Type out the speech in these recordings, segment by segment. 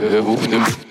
Äh, wo nimmt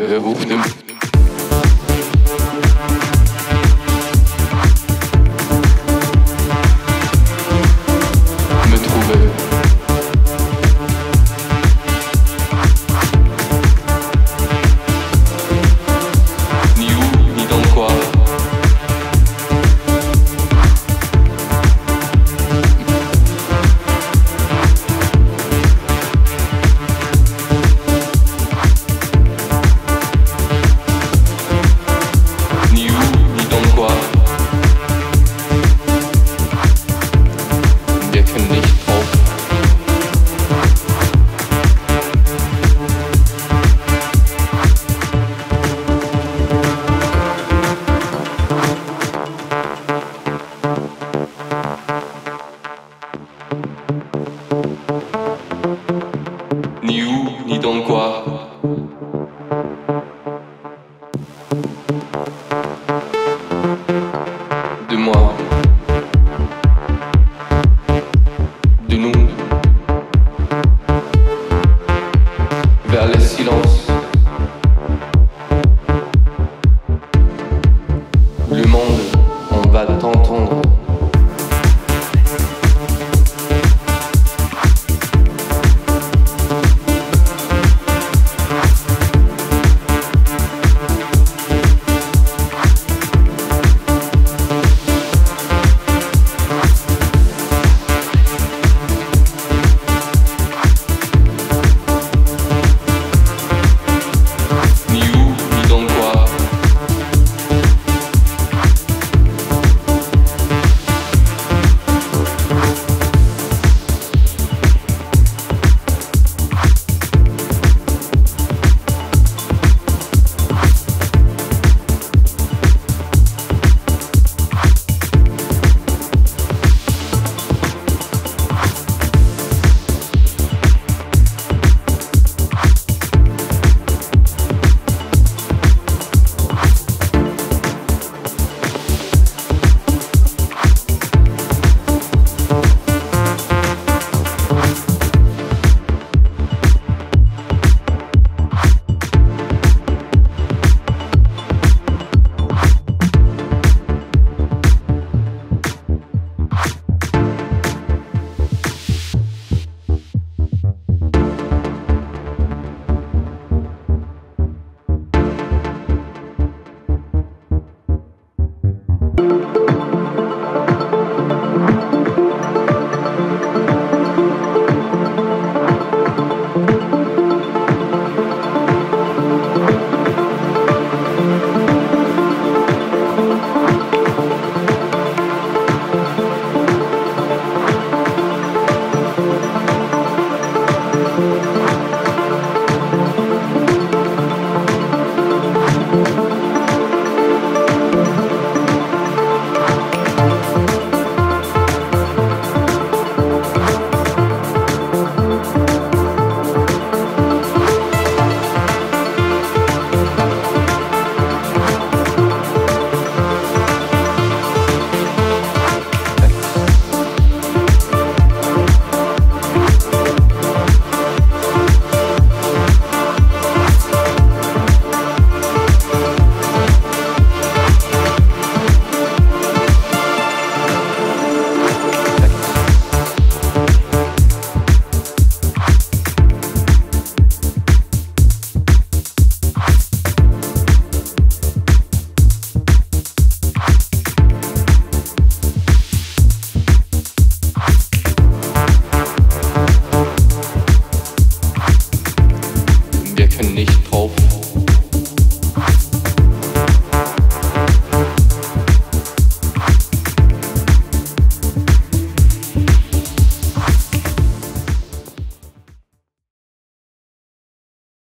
Äh, Hörbuch nimmt.